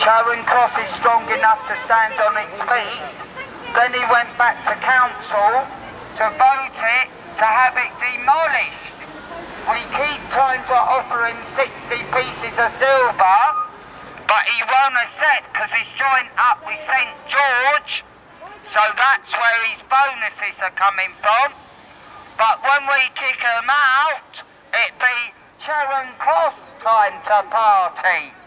Charing Cross is strong enough to stand on its feet. Then he went back to council to vote it to have it demolished. We keep trying to offer him 60 pieces of silver, but he won't accept because he's joined up with St George. So that's where his bonuses are coming from. But when we kick him out, it be Charing Cross time to party.